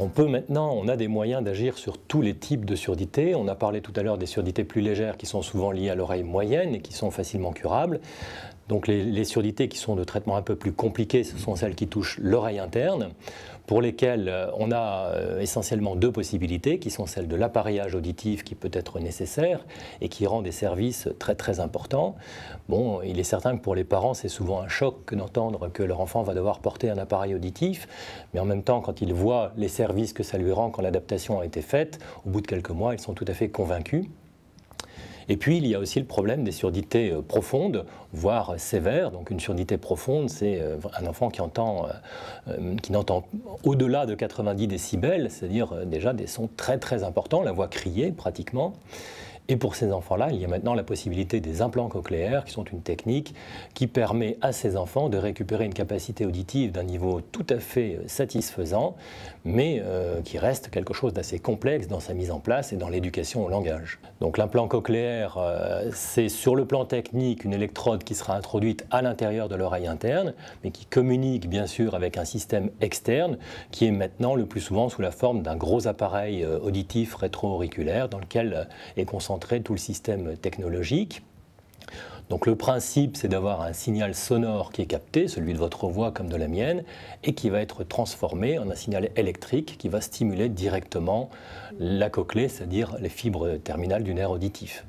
On peut maintenant, on a des moyens d'agir sur tous les types de surdités. On a parlé tout à l'heure des surdités plus légères qui sont souvent liées à l'oreille moyenne et qui sont facilement curables. Donc les, surdités qui sont de traitement un peu plus compliqué, ce sont celles qui touchent l'oreille interne, pour lesquelles euh, on a euh, essentiellement deux possibilités, qui sont celles de l'appareillage auditif qui peut être nécessaire et qui rend des services très très importants. Bon, il est certain que pour les parents, c'est souvent un choc d'entendre que leur enfant va devoir porter un appareil auditif, mais en même temps, quand ils voient les services que ça lui rend quand l'adaptation a été faite, au bout de quelques mois, ils sont tout à fait convaincus. Et puis, il y a aussi le problème des surdités euh, profondes, voire sévères. Donc, une surdité profonde, c'est euh, un enfant euh, qui n'entend au-delà de 90 décibels, c'est-à-dire déjà des sons très très importants, la voix criée pratiquement. Et pour ces enfants-là, il y a maintenant la possibilité des implants cochléaires, qui sont une technique qui permet à ces enfants de récupérer une capacité auditive d'un niveau tout à fait satisfaisant, mais euh, qui reste quelque chose d'assez complexe dans sa mise en place et dans l'éducation au langage. Donc l'implant cochléaire, euh, c'est sur le plan technique une électrode qui sera introduite à l'intérieur de l'oreille interne, mais qui communique bien sûr avec un système externe, qui est maintenant le plus souvent sous la forme d'un gros appareil euh, auditif rétro-auriculaire dans lequel est concentré tout le système technologique. Donc le principe, c'est d'avoir un signal sonore qui est capté, celui de votre voix comme de la mienne, et qui va être transformé en un signal électrique qui va stimuler directement la cochlée, c'est-à-dire les fibres terminales du nerf auditif.